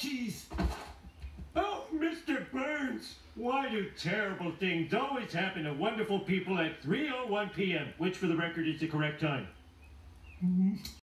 Apaches! Oh, Mr. Burns, why do terrible things always happen to wonderful people at 3.01 p.m., which for the record is the correct time?